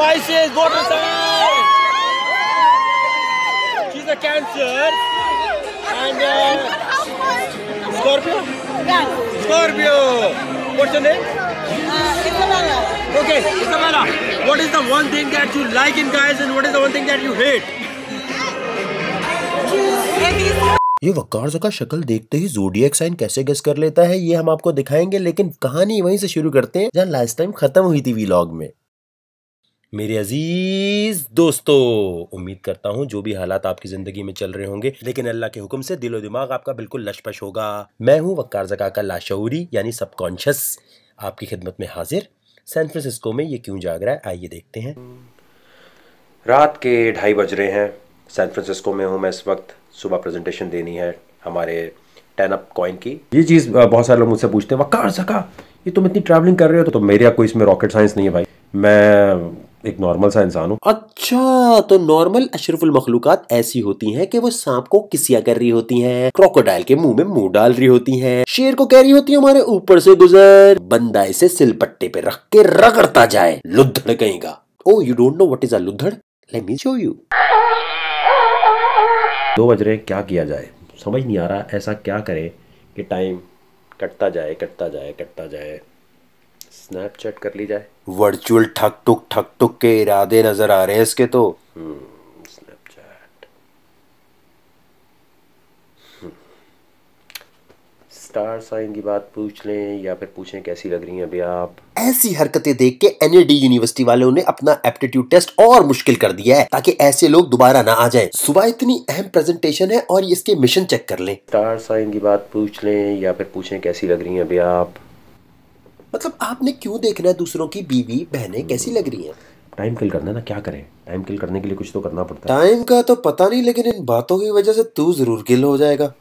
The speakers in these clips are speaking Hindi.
Pisces, water sign. She's a Cancer. And uh, Scorpio. Yes. Scorpio. What's your name? Uh, Isabella. Okay, Isabella. What is the one thing that you like in guys, and what is the one thing that you hate? ये वकार का शक्ल देखते ही जोडियक साइन कैसे गेस कर लेता है ये हम आपको दिखाएँगे लेकिन कहानी वहीं से शुरू करते हैं जहाँ लास्ट टाइम खत्म हुई थी वीलॉग में मेरे अज़ीज़ दोस्तों उम्मीद करता हूँ जो भी हालात आपकी ज़िंदगी में चल रहे होंगे लेकिन अल्लाह के हुक्म से दिलो दिमाग आपका बिल्कुल लशपश होगा। मैं हूँ वक्कार जका का लाशौरी यानी सबकॉन्शियस। आपकी खिदमत में हाजिर सैन फ्रांसिस्को में ये क्यों जाग रहा है आइए देखते हैं। रात के ढाई बज रहे हैं। सैन फ्रांसिस्को में हूँ मैं इस वक्त। सुबह प्रेजेंटेशन देनी है हमारे टेन अप कॉइन की। ये चीज़ बहुत सारे लोग मुझसे पूछते हैं वकार सका ये तुम इतनी ट्रैवलिंग कर रहे हो तो, तो मेरे कोई इसमें रॉकेट साइंस नहीं है भाई। मैं एक नॉर्मल सा इंसान हूँ। अच्छा तो नॉर्मल अशरफुल मखलूकत ऐसी होती हैं कि वो सांप को किसिया कर रही होती हैं क्रोकोडाइल के मुँह में मुँह डाल रही होती हैं शेर को कह रही होती है हमारे ऊपर से गुजर। बंदा इसे सिलपट्टे पे रख के रगड़ता जाए लुद्धड़ कहेगा। ओ you don't know what is a Ludhar? Let me show you दो बज रहे क्या किया जाए? समझ नहीं आ रहा ऐसा क्या करे कि टाइम कटता जाए कटता जाए कटता जाए। स्नैपचैट कर ली जाए। वर्चुअल ठक टुक ठक टुक के इरादे नज़र आ रहे हैं इसके तो। स्नैपचैट स्टार साइन की बात पूछ लें या फिर पूछें कैसी लग रही हैं अभी आप। ऐसी हरकतें देख के एनएडी यूनिवर्सिटी वालों ने अपना एप्टीट्यूड टेस्ट और मुश्किल कर दिया है ताकि ऐसे लोग दोबारा ना आ जाएँ। सुबह इतनी अहम प्रेजेंटेशन है और इसके मिशन चेक कर लें। स्टार साइन की बात पूछ लें या फिर पूछें कैसी लग रही हैं अभी आप। मतलब आपने क्यों देखना है दूसरों की बीवी बहनें कैसी लग रही हैं? टाइम किल करना है ना क्या करें? टाइम किल करने के लिए कुछ तो करना पड़ता है। टाइम का तो पता नहीं लेकिन इन बातों की वजह से तू ज़रूर किल हो जाएगा।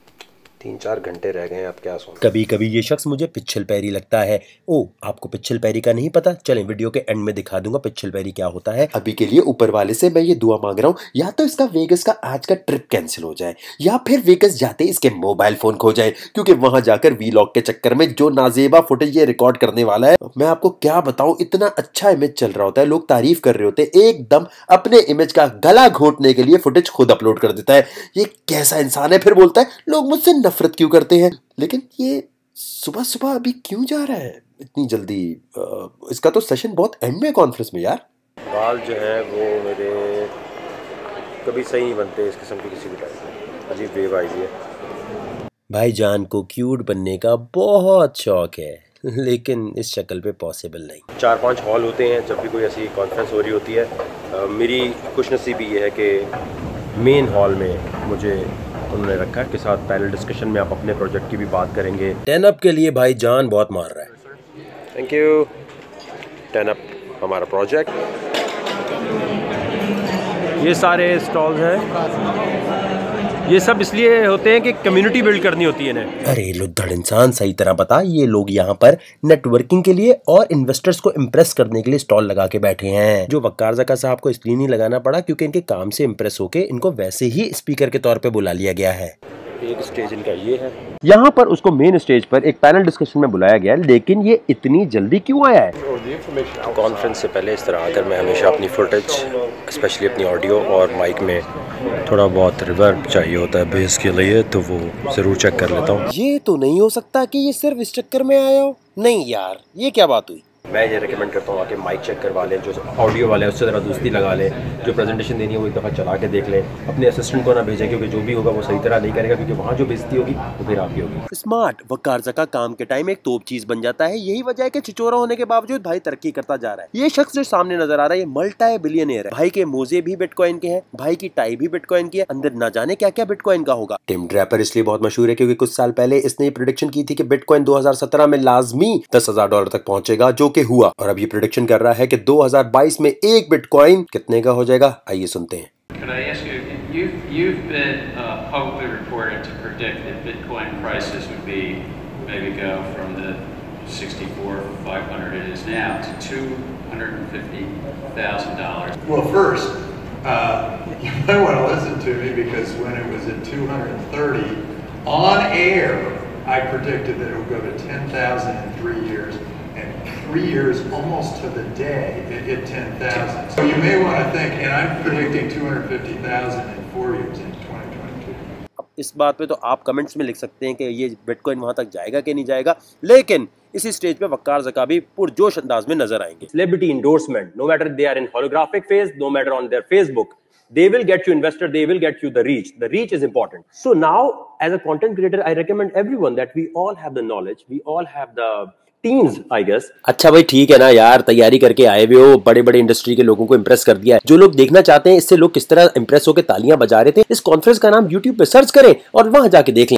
तीन चार घंटे रह गए अब क्या सुन कभी कभी ये शख्स मुझे पिच्छल पैरी लगता है। ओ, आपको पिच्छल पैरी का नहीं पता? चलें, वीडियो के एंड में दिखा दूँगा पिच्छल पैरी क्या होता है। अभी के लिए ऊपर वाले से मैं ये दुआ मांग रहा हूँ, या तो इसका वेगस का आज का ट्रिप कैंसिल हो जाए, या फिर वेगस जाते इसके मोबाइल फ़ोन खो जाए, क्योंकि वहाँ जाकर वीलॉग के चक्कर में जो नाजेबा फुटेज ये रिकॉर्ड करने वाला है, मैं आपको क्या बताऊँ, इतना अच्छा इमेज चल रहा होता है, लोग तारीफ़ कर रहे होते हैं, एकदम अपने इमेज का गला घोटने के लिए फुटेज खुद अपलोड कर देता है। ये कैसा इंसान है, फिर बोलता है, लोग मुझसे नफरत क्यों करते हैं? लेकिन ये सुबह सुबह अभी क्यों जा रहा है? इतनी जल्दी आ, इसका तो सेशन बहुत एंड में कॉन्फ्रेंस में यार। बाल जो है वो मेरे कभी सही नहीं बनते इस किस्म की किसी भी टाइप अजीब वेव आई है। भाईजान को क्यूट बनने का बहुत शौक है लेकिन इस शक्ल पे पॉसिबल नहीं। चार पाँच हॉल होते हैं जब भी कोई ऐसी कॉन्फ्रेंस हो रही होती है। आ, मेरी खुशनसीबी ये है कि मेन हॉल में मुझे उन्होंने रखा है के साथ पैनल डिस्कशन में आप अपने प्रोजेक्ट की भी बात करेंगे। टेन अप के लिए भाई जान बहुत मार रहा है। थैंक यू टेन अप हमारा प्रोजेक्ट ये सारे स्टॉल्स हैं। ये सब इसलिए होते हैं कि कम्युनिटी बिल्ड करनी होती है अरे, लुद्धड़ इंसान, सही तरह बता, ये लोग यहाँ पर नेटवर्किंग के लिए और इन्वेस्टर्स को इम्प्रेस करने के लिए स्टॉल लगा के बैठे हैं। जो वक्कार जका साहब को इसलिए नहीं लगाना पड़ा, क्योंकि इनके काम से इम्प्रेस होके इनको वैसे ही स्पीकर के तौर पर बुला लिया गया है। एक स्टेज इनका ये है। यहाँ पर उसको मेन स्टेज पर एक पैनल डिस्कशन में बुलाया गया लेकिन ये इतनी जल्दी क्यों आया है? कॉन्फ्रेंस से पहले इस तरह आकर मैं हमेशा अपनी फुटेज स्पेशली अपनी ऑडियो और माइक में थोड़ा बहुत रिवर्ब चाहिए होता है बेस के लिए तो वो ज़रूर चेक कर लेता हूँ। ये तो नहीं हो सकता कि ये सिर्फ़ इस चक्कर में आया हो। नहीं यार ये क्या बात हुई? मैं ये रिकमेंड करता हूँ आके माइक चेक करवा लें जो ऑडियो वाले हैं उससे ज़रा दोस्ती लगा लें जो प्रेजेंटेशन देनी है वो एक दफ़ा चला के देख लें। अपने असिस्टेंट को ना भेजें क्योंकि जो भी होगा वो सही तरह नहीं करेगा क्योंकि वहाँ जो बेजती होगी वो फिर आपकी होगी। स्मार्ट व कारजका काम के टाइम एक तोप चीज़ बन जाता है। यही वजह है कि छिचोरा होने के बावजूद भाई तरक्की करता जा रहा है। ये शख्स जो सामने नज़र आ रहा है ये मल्टा बिलियनियर है। भाई के मोजे भी बिटकॉइन के हैं भाई की टाई भी बिटकॉइन की है। अंदर ना जाने क्या क्या बिटकॉइन का होगा। टिम ड्रैपर इसलिए बहुत मशहूर है क्योंकि कुछ साल पहले इसने प्रोडिक्शन की थी कि बिटकॉइन 2017 में लाजमी दस हज़ार डॉलर तक पहुंचेगा जो कि हुआ और अब ये प्रोडिक्शन कर रहा है कि 2022 में एक बिटकॉइन कितने का हो जाएगा आइए सुनते हैं Could I ask you, you've, you've been uh, publicly reported to predict that Bitcoin prices would be, maybe go from the 64, 500 it is now to $250,000. Well, first, uh, you might want to listen to me because when it was at 230, on air, I predicted that it would go to 10,000 in three years, in three years, almost to the day, it hit 10,000. So you may want to think, and I'm predicting 250,000 in four years in 2022. अब इस बात पे तो आप कमेंट्स में लिख सकते हैं कि ये बिटकॉइन वहां तक जाएगा कि नहीं जाएगा लेकिन इसी स्टेज पे वक्कार जका भी पुरजोश अंदाज में नजर आएंगे celebrity endorsement no matter they are in holographic phase no matter on their Facebook they will get you investor they will get you the reach the reach is important so now as a content creator i recommend everyone that we all have the knowledge we all have the teams I guess अच्छा भाई ठीक है ना यार तैयारी करके आए हुए हो बड़े बड़े इंडस्ट्री के लोगों को इम्प्रेस कर दिया है। जो लोग देखना चाहते हैं इससे लोग किस तरह इंप्रेस होकर तालियाँ बजा रहे थे इस कॉन्फ्रेंस का नाम यूट्यूब पे सर्च करें और वहाँ जाके देख लें।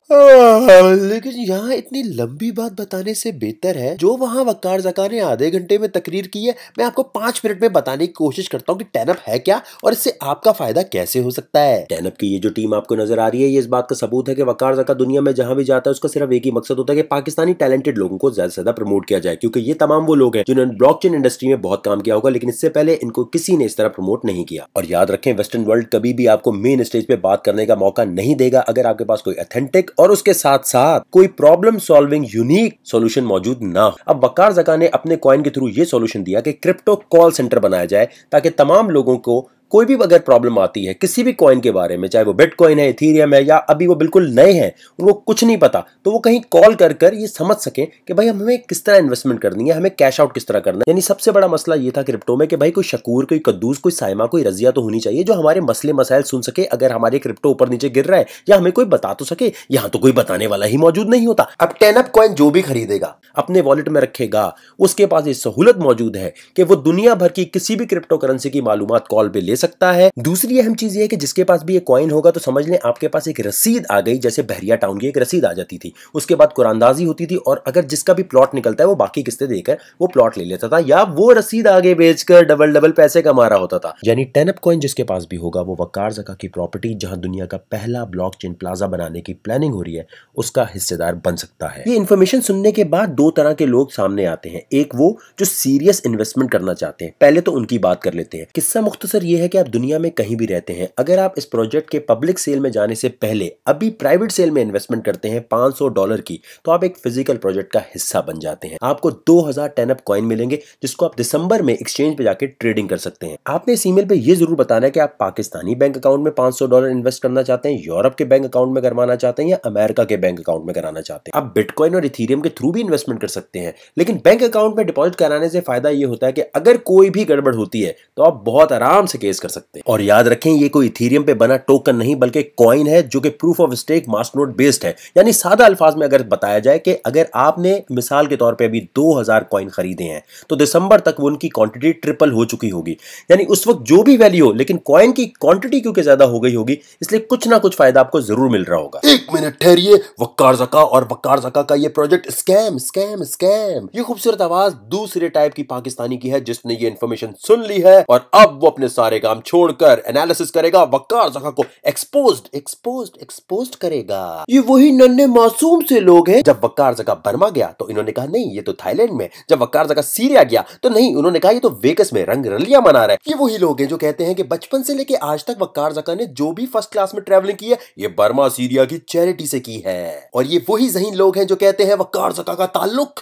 लेकिन यहाँ इतनी लंबी बात बताने से बेहतर है जो वहाँ वकार जका ने आधे घंटे में तकरीर की है मैं आपको पाँच मिनट में बताने की कोशिश करता हूँ कि टैनअप है क्या और इससे आपका फ़ायदा कैसे हो सकता है। टैनअप की ये जो टीम आपको नज़र आ रही है ये इस बात का सबूत है कि वकार जका दुनिया में जहाँ भी जाता है उसका सिर्फ़ एक ही मकसद होता है कि पाकिस्तानी टैलेंटेड लोगों को ज़्यादा से ज़्यादा प्रमोट किया जाए, क्योंकि ये तमाम वो लोग हैं जिन्होंने ब्लॉकचेन इंडस्ट्री में बहुत काम किया होगा, लेकिन इससे पहले इनको किसी ने इस तरह प्रमोट नहीं किया। और याद रखें वेस्टर्न वर्ल्ड कभी भी आपको मेन स्टेज पे बात करने का मौका नहीं देगा अगर आपके पास कोई अथेंटिक और उसके साथ साथ कोई प्रॉब्लम सॉल्विंग यूनिक सोल्यूशन मौजूद ना हो। अब बकार जका ने अपने कॉइन के थ्रू ये सॉल्यूशन दिया कि क्रिप्टो कॉल सेंटर बनाया जाए, ताकि तमाम लोगों को कोई भी अगर प्रॉब्लम आती है, किसी भी कॉइन के बारे में, चाहे वो बिटकॉइन है इथीरियम है, या अभी वो बिल्कुल नए हैं, उनको कुछ नहीं पता तो वो कहीं कॉल कर कर ये समझ सकें कि भाई हमें किस तरह इन्वेस्टमेंट करनी है, हमें कैश आउट किस तरह करना है। यानी सबसे बड़ा मसला ये था क्रिप्टो में कि भाई कोई शकूर, कोई कद्दूस, कोई साइमा, कोई रजिया तो होनी चाहिए, जो हमारे मसले, मसाइल सुन सके, अगर हमारे क्रिप्टो ऊपर नीचे गिर रहा है, या हमें कोई बता तो सके, यहाँ तो कोई बताने वाला ही मौजूद नहीं होता। अब टेनअप कॉइन जो भी खरीदेगा, अपने वॉलेट में रखेगा, उसके पास ये सहूलत मौजूद है कि वो दुनिया भर की किसी भी क्रिप्टो करेंसी की मालूम कॉल पे ले सकता है। दूसरी अहम चीज़ ये है कि जिसके पास भी ये कॉइन होगा तो समझ लें आपके पास एक रसीद आ गई, जैसे बहरिया टाउन की एक रसीद आ जाती थी। उसके बाद कुरानदाजी होती थी और अगर जिसका भी प्लॉट निकलता है, वो बाकी किस्तें देकर वो प्लॉट ले लेता था, या वो रसीद आगे बेचकर डबल डबल पैसे कमा रहा होता था। यानी टेनअप कॉइन जिसके पास भी होगा, वो वकार जका की प्रॉपर्टी जहाँ दुनिया का पहला ब्लॉक चेन प्लाजा बनाने की प्लानिंग हो रही है, उसका हिस्सेदार बन सकता है। ये इन्फॉर्मेशन सुनने के बाद दो तरह के लोग सामने आते हैं। एक वो जो सीरियस इन्वेस्टमेंट करना चाहते हैं। पहले तो उनकी बात कर लेते हैं। किस्सा मुख्तसर ये है कि आप दुनिया में कहीं भी रहते हैं, अगर आप इस प्रोजेक्ट के पब्लिक सेल में जाने से पहले अभी प्राइवेट सेल में इन्वेस्टमेंट करते हैं 500 डॉलर की तो आप एक फ़िज़िकल प्रोजेक्ट का हिस्सा बन जाते हैं। आपको 2000 टेनअप कॉइन मिलेंगे, जिसको आप दिसंबर में एक्सचेंज पे जाके ट्रेडिंग कर सकते हैं। आपने इस ईमेल पे ये ज़रूर बताना है कि आप पाकिस्तानी बैंक अकाउंट में 500 डॉलर इन्वेस्ट करना चाहते हैं, यूरोप के बैंक अकाउंट में करवाना चाहते हैं या अमेरिका के बैंक अकाउंट में कराना चाहते हैं। आप बिटकॉइन और इथीरियम के थ्रू भी इन्वेस्टमेंट कर सकते हैं, लेकिन बैंक अकाउंट में डिपॉजिट कराने से फ़ायदा यह होता है कि अगर कोई भी गड़बड़ होती है तो आप बहुत आराम से केस कर सकते हैं। और याद रखें, ये कोई इथीरियम पे बना टोकन नहीं, बल्कि कॉइन है, जो कि proof of stake masternode based है। यानी सादा अल्फाज में अगर बताया जाए कि अगर आपने मिसाल के तौर पे अभी 2000 कॉइन खरीदे हैं तो दिसंबर तक उनकी क्वांटिटी ट्रिपल हो चुकी होगी। यानी उस वक्त जो भी वैल्यू हो, लेकिन कॉइन की क्वांटिटी क्योंकि ज़्यादा हो गई होगी, इसलिए कुछ ना कुछ फ़ायदा आपको ज़रूर मिल रहा होगा। एक मिनट, ठहरिए। वक्कार जका और वक्कार जका का ये प्रोजेक्ट स्कैम स्कैम स्कैम ये खूबसूरत आवाज़ दूसरे टाइप की पाकिस्तानी की है, जिसने ये इन्फॉर्मेशन सुन ली है, और अब वो अपने सारे काम छोड़कर एनालिसिस करेगा, वक्कार जका को एक्सपोज एक्सपोज एक्सपोज करेगा। ये वही नन्हे मासूम से लोग हैं। जब वकार जगह बर्मा गया तो इन्होंने कहा, नहीं, ये तो थाईलैंड में जब वकार जगह सीरिया गया तो नहीं, उन्होंने कहा, ये तो वेगस में रंग रलिया मना रहा है। ये वही लोग हैं जो कहते हैं कि बचपन से लेके आज तक वकार जका ने जो भी फ़र्स्ट क्लास में ट्रेवलिंग की है, ये बर्मा सीरिया की चैरिटी से की है। और ये वही जहीन लोग हैं जो कहते हैं वकार जका का ताल्लुक।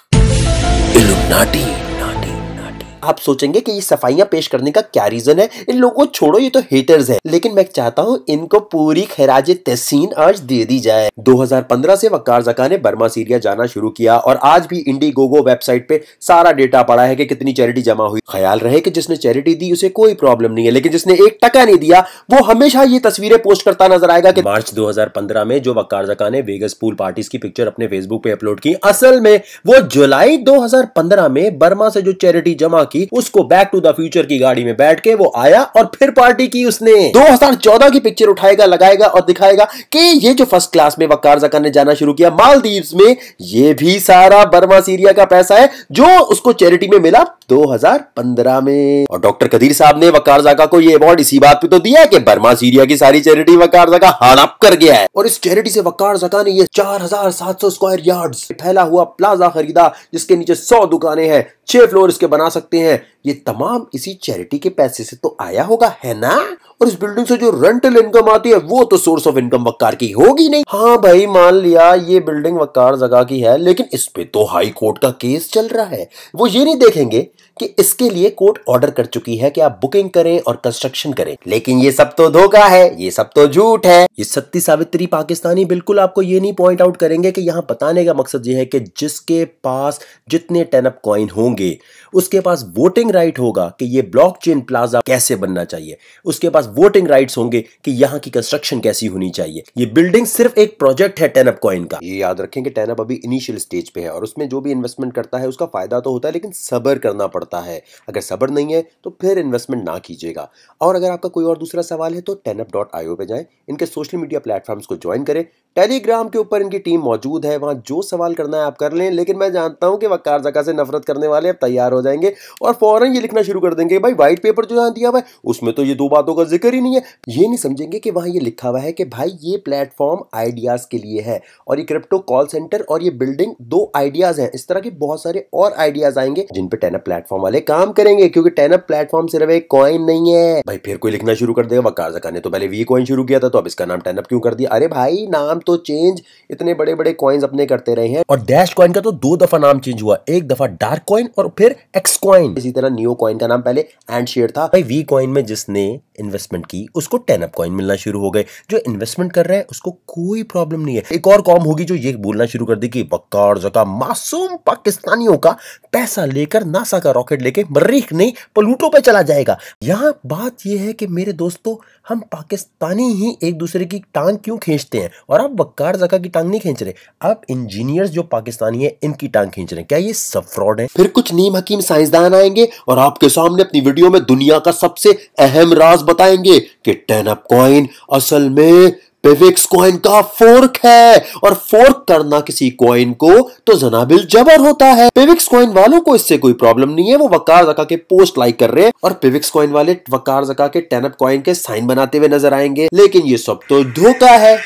इल्यूमिनाटी आप सोचेंगे कि ये सफाइयाँ पेश करने का क्या रीजन है? इन लोगों को छोड़ो, ये तो हेटर्स है। लेकिन मैं चाहता हूँ इनको पूरी खैराज तहसीन आज दे दी जाए। 2015 से वकार जका ने बर्मा, सीरिया जाना शुरू किया और आज भी इंडी गोगो वेबसाइट पे सारा डेटा पड़ा है कि कितनी चैरिटी जमा हुई। ख्याल रहे कि जिसने चैरिटी दी, उसे कोई प्रॉब्लम नहीं है, लेकिन जिसने एक टका नहीं दिया, वो हमेशा ये तस्वीरें पोस्ट करता नज़र आएगा कि मार्च 2015 में जो वकार जका ने वेगस पूल पार्टीज़ की पिक्चर अपने फेसबुक पे अपलोड की, असल में वो जुलाई 2015 में बर्मा से जो चैरिटी जमा की उसको बैक टू द फ्यूचर की गाड़ी में बैठ के वो आया और फिर पार्टी की उसने। 2014 की पिक्चर उठाएगा, लगाएगा और दिखाएगा कि ये जो फ़र्स्ट क्लास में वकार जका ने जाना शुरू किया, मालदीव्स में, ये भी सारा बर्मा सीरिया का पैसा है, जो उसको चैरिटी में मिला 2015 में। और डॉक्टर कदीर साहब ने वकार जका को ये अवार्ड इसी बात पे तो दिया कि बर्मा सीरिया की सारी चैरिटी वकार जका हड़प कर गया है। और इस चैरिटी से वकार जका ने ये 4700 स्क्वायर यार्ड्स फैला हुआ प्लाजा खरीदा, जिसके नीचे 100 दुकानें हैं। छह फ्लोर इसके बना सकते हैं। ये तमाम इसी चैरिटी के पैसे से तो आया होगा, है ना? और इस बिल्डिंग से जो रेंटल इनकम आती है, वो तो सोर्स ऑफ़ इनकम वक्कार की होगी नहीं। हाँ भाई, मान लिया ये बिल्डिंग वक्कार जगह की है, लेकिन इस पे तो हाई कोर्ट का केस चल रहा है। वो ये नहीं देखेंगे कि इसके लिए कोर्ट ऑर्डर कर चुकी है कि आप बुकिंग करें और कंस्ट्रक्शन करें। लेकिन ये सब तो धोखा है, ये सब तो झूठ है। ये सत्ती सावित्री पाकिस्तानी बिल्कुल आपको ये नहीं पॉइंट आउट करेंगे कि यहाँ बताने का मकसद ये है कि जिसके पास जितने टेनअप कॉइन होंगे, उसके पास वोटिंग राइट होगा कि ये ब्लॉकचेन प्लाजा कैसे बनना चाहिए। उसके पास वोटिंग राइट्स होंगे कि यहाँ की कंस्ट्रक्शन कैसी होनी चाहिए। ये बिल्डिंग सिर्फ़ एक प्रोजेक्ट है टेनअप कॉइन का। ये याद रखें कि टेनअप अभी इनिशियल स्टेज पे है और उसमें जो भी इन्वेस्टमेंट करता है उसका फ़ायदा तो होता है, लेकिन सबर करना पड़ता है। अगर सबर नहीं है तो फिर इन्वेस्टमेंट ना कीजिएगा। और अगर आपका कोई और दूसरा सवाल है तो टेनअप डॉट आईओ पे जाएँ। इनके सोशल मीडिया प्लेटफॉर्म्स को ज्वाइन करें। टेलीग्राम के ऊपर इनकी टीम मौजूद है। वहाँ जो सवाल करना है आप कर लें, लेकिन मैं जानता हूँ कि वकार जगह से नफरत करने वाले अब तैयार हो जाएँगे। और फ़ौरन ये लिखना शुरू कर देंगे भाई व्हाइट पेपर जो यहाँ दिया हुआ है, उसमें तो ये दो बातों का ज़िक्र ही नहीं है। ये नहीं समझेंगे कि वहाँ ये लिखा हुआ है कि भाई ये प्लेटफॉर्म आइडियाज़ के लिए है और ये क्रिप्टो कॉल सेंटर और ये बिल्डिंग दो आइडियाज़ हैं। इस तरह के बहुत सारे और आइडियाज़ आएँगे जिन पे टेनअप प्लेटफॉर्म वाले काम करेंगे, क्योंकि टेनअप प्लेटफॉर्म सिर्फ़ एक कॉइन नहीं है। भाई फिर कोई लिखना शुरू कर देगा, वकार जका ने तो पहले वी कॉइन शुरू किया था तो अब इसका नाम टेनअप क्यों कर दिया? अरे भाई, नाम तो चेंज इतने बड़े बड़े कॉइन्स अपने करते रहे हैं। और डैश कॉइन का तो दो दफ़ा नाम चेंज हुआ, एक दफ़ा डार्क कॉइन और फिर एक्स कॉइन इसी तरह न्यू कॉइन का नाम पहले एंड शेयर था। भाई वी कॉइन में जिसने इन्वेस्टमेंट की, उसको टेन अप कॉइन मिलना शुरू हो गए। जो इन्वेस्टमेंट कर रहे हैं, उसको कोई प्रॉब्लम नहीं है। एक और कॉम होगी जो ये बोलना शुरू कर दी कि बक्कार जका मासूम पाकिस्तानियों का पैसा लेकर नासा का रॉकेट लेके मरीख नहीं, पलूटो पे चला जाएगा। यहाँ बात यह है कि मेरे दोस्तों, हम पाकिस्तानी ही एक दूसरे की टांग क्यों खींचते हैं? और आप बक्कार जका की टांग नहीं खींच रहे। आप इंजीनियर्स जो पाकिस्तानी है, इनकी टांग खींच रहे हैं। क्या ये सब फ्रॉड है? फिर कुछ नीम हकीम साइंसदान आएँगे और आपके सामने अपनी वीडियो में दुनिया का सबसे अहम राज बताएँगे कि टेन अप कॉइन असल में पिविक्स कॉइन का फोर्क है। और फोर्क करना किसी कॉइन को तो जनाबिल जबर होता है। पेविक्स कॉइन वालों को इससे कोई प्रॉब्लम नहीं है। वो वकार जका के पोस्ट लाइक कर रहे हैं और पेविक्स कॉइन वाले वकार जका के टेनअप कॉइन के साइन बनाते हुए नज़र आएँगे। लेकिन ये सब तो धोखा है।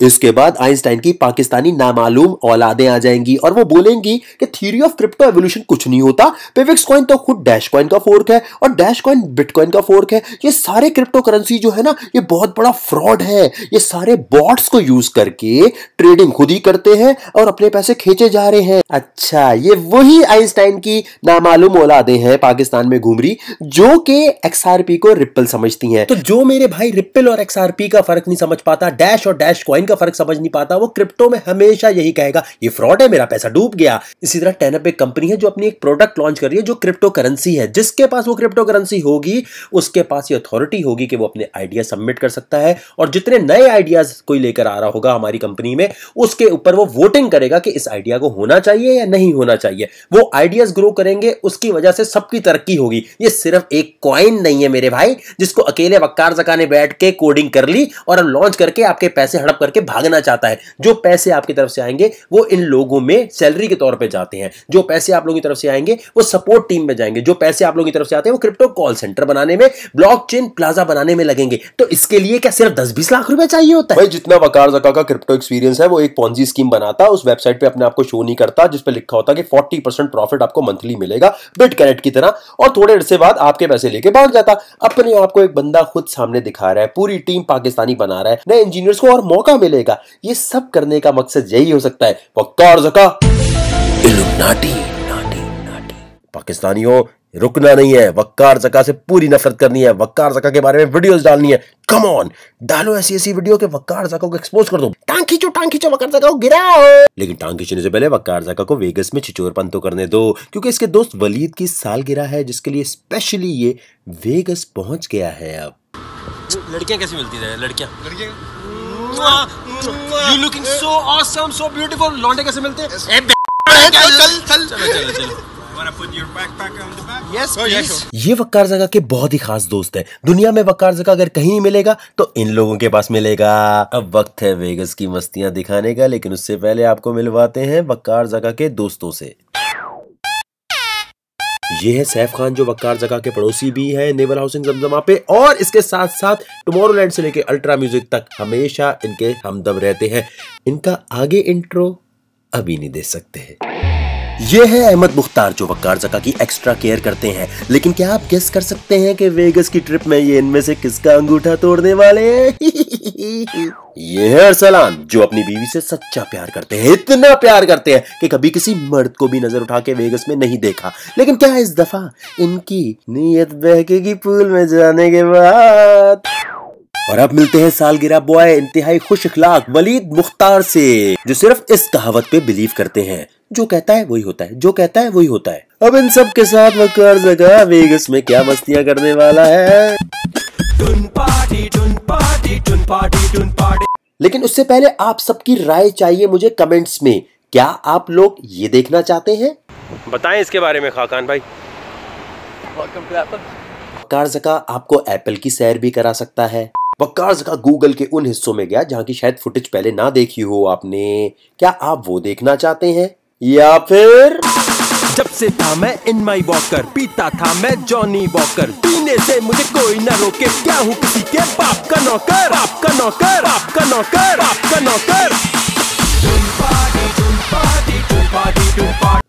इसके बाद आइंस्टाइन की पाकिस्तानी नामालूम औलादें आ जाएँगी और वो बोलेंगी कि थ्योरी ऑफ़ क्रिप्टो एवोल्यूशन कुछ नहीं होता पेविक्स कॉइन तो खुद डैश कॉइन का फोर्क है और डैश कॉइन बिटकॉइन का फोर्क है। ये सारे क्रिप्टो करेंसी जो है ना, ये बहुत बड़ा फ्रॉड है। ये सारे बॉट्स को यूज़ करके ट्रेडिंग खुद ही करते हैं और अपने पैसे खींचे जा रहे हैं। अच्छा ये वही आइंस्टाइन की नामालूम औलादे हैं पाकिस्तान में घूम रही, जो कि एक्सआरपी को रिप्पल समझती हैं। तो जो मेरे भाई रिप्पल और एक्सआरपी का फ़र्क नहीं समझ पाता डैश और डैश कॉइन फ़र्क समझ नहीं पाता, वो क्रिप्टो में हमेशा यही कहेगा, ये फ्रॉड है, मेरा पैसा डूब गया। इसी तरह टेनअप एक कंपनी है जो अपनी एक प्रोडक्ट लॉन्च कर रही है, जो क्रिप्टो करेंसी है। जिसके पास वो क्रिप्टो करेंसी होगी, उसके पास ये अथॉरिटी होगी कि वो अपने आइडिया सबमिट कर सकता है और जितने नए आइडियाज़ कोई लेकर आ रहा होगा हमारी कंपनी में, उसके ऊपर वो वोटिंग करेगा कि इस आइडिया को होना चाहिए या नहीं होना चाहिए। वो आइडियाज़ ग्रो करेंगे, उसकी वजह से सबकी तरक्की होगी। ये सिर्फ़ एक कॉइन नहीं है मेरे भाई, जिसको अकेले वक्कार जका ने बैठ के कोडिंग कर ली और लॉन्च करके आपके पैसे हड़प करके भागना चाहता है। जो पैसे आपकी तरफ़ से आएँगे, वो इन लोगों में सैलरी के तौर पे जाते हैं। जो पैसे आप लोगों की तरफ़ से आएँगे, वो सपोर्ट टीम में जाएँगे। जो पैसे आप लोगों की तरफ़ से आते हैं, वो क्रिप्टो कॉल सेंटर बनाने में ब्लॉकचेन प्लाजा बनाने में लगेंगे। तो इसके लिए क्या सिर्फ़ दस बीस लाख रुपए चाहिए होता है? जितना वकार जका का क्रिप्टो एक्सपीरियंस है, वो एक पॉन्जी स्कीम बनाता, उस वेबसाइट पे अपने आप को शो नहीं करता, जिस पे लिखा होता कि 40 परसेंट प्रॉफिट आपको मंथली मिलेगा बिट कैरेट की तरह। और थोड़े अरसे बाद आपके पैसे लेके भाग जाता, अपने आप को एक बंदा खुद सामने दिखा रहा है, पूरी टीम पाकिस्तानी बना रहा है, नए इंजीनियर्स को और मौका मिलेगा। ये सब करने का मकसद यही हो सकता है। वकार जका। इल्यूमिनाटी नाटी नाटी पाकिस्तानियों रुकना नहीं है। वक्कार जका से पूरी नफरत करनी है। वक्कार जका के बारे में वीडियोस डालनी है। कम ऑन डालो ऐसी ऐसी वीडियो के वक्कार जका को एक्सपोज कर दो। टांग खींचो टांग खींचो वक्कार जका को गिराओ! लेकिन टांग खींचने से पहले वक्कार जका को वेगस में छिचोरपन तो करने दो क्योंकि इसके दोस्त वलीद की साल गिरा है जिसके लिए स्पेशली ये वेगस पहुँच गया है अब। लड़कियाँ कैसी मिलती है? लड़कियाँ। लड़कियाँ? You looking so awesome so beautiful लौंडे कैसे मिलते हैं? चल चल चलो चलो Yes, Oh, please. ये वक्कार जगह के बहुत ही खास दोस्त है। दुनिया में वक्कार जगह अगर कहीं मिलेगा तो इन लोगों के पास मिलेगा। अब वक्त है वेगस की मस्तियाँ दिखाने का लेकिन उससे पहले आपको मिलवाते हैं वक्कार जगह के दोस्तों से। ये है सैफ खान, जो वक्कार जगह के पड़ोसी भी है नेवल हाउसिंग जमजमा पे। और इसके साथ साथ टुमारोलैंड से लेके अल्ट्रा म्यूज़िक तक हमेशा इनके हमदम रहते हैं। इनका आगे इंट्रो अभी नहीं दे सकते हैं। ये है अहमद मुख्तार, जो वक्कार जका की एक्स्ट्रा केयर करते हैं। लेकिन क्या आप गेस कर सकते हैं कि वेगस की ट्रिप में ये इनमें से किसका अंगूठा तोड़ने वाले हैं? ये है अरसलान, जो अपनी बीवी से सच्चा प्यार करते हैं, इतना प्यार करते हैं कि कभी किसी मर्द को भी नज़र उठा के वेगस में नहीं देखा। लेकिन क्या इस दफ़ा इनकी नीयत बहकेगी पूल में जाने के बाद? और अब मिलते हैं सालगिरह बॉय इंतहाई खुश इखलाक वलीद मुख्तार से, जो सिर्फ़ इस कहावत पे बिलीव करते हैं। जो कहता है वही होता है, जो कहता है वही होता है। अब इन सब के साथ वकार जगह, वेगस में क्या मस्तियाँ करने वाला है? लेकिन उससे पहले आप सबकी राय चाहिए मुझे कमेंट्स में। क्या आप लोग ये देखना चाहते हैं? बताएँ इसके बारे में खाकान भाई। वकार जका आपको एप्पल की सैर भी करा सकता है। वकार जका गूगल के उन हिस्सों में गया जहाँ की शायद फुटेज पहले ना देखी हो आपने। क्या आप वो देखना चाहते हैं? या फिर जब से था मैं इन माई वॉकर पीता था मैं जॉनी वॉकर पीने से मुझे कोई ना रोके, क्या हूँ किसी के? बाप का नौकर, बाप का नौकर, बाप का नौकर, बाप का नौकर।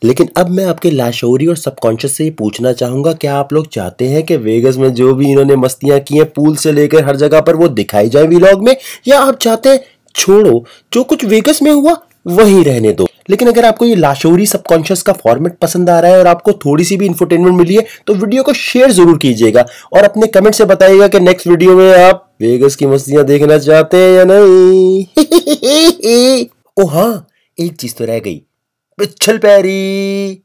लेकिन अब मैं आपके लाशौरी और सबकॉन्शियस से ये पूछना चाहूँगा, क्या आप लोग चाहते हैं कि वेगस में जो भी इन्होंने मस्तियाँ की हैं पूल से लेकर हर जगह पर वो दिखाई जाए व्लॉग में? या आप चाहते हैं, छोड़ो, जो कुछ वेगस में हुआ वही रहने दो। लेकिन अगर आपको ये लाशोरी सबकॉन्शियस का फॉर्मेट पसंद आ रहा है और आपको थोड़ी सी भी इंफोटेनमेंट मिली है तो वीडियो को शेयर ज़रूर कीजिएगा और अपने कमेंट से बताइएगा कि नेक्स्ट वीडियो में आप वेगस की मस्तियाँ देखना चाहते हैं या नहीं। ओ हाँ एक चीज़ तो रह गई। पिछल पैरी।